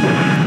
you